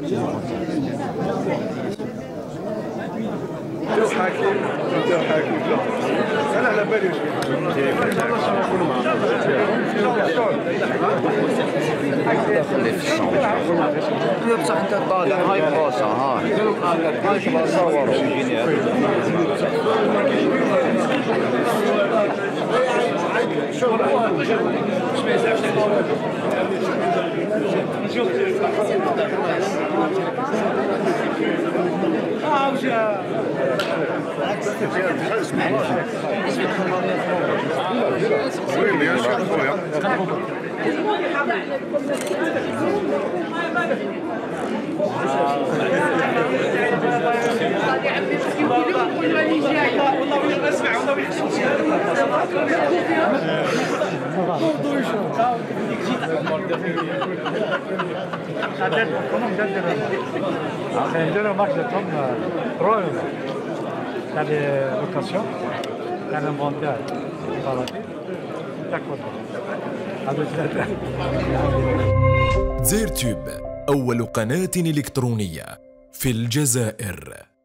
جو حاكي جو حاكي أنا على بالي بصح انت طالع هاي بلاصة هاي هاي بلاصة ورا وين يا شيخ خويا عندنا ماركة رويال تاع لي لوكاسيون تاع الانفونتير تاع كود هذا ثلاثة زير تيوب أول قناة إلكترونية في الجزائر.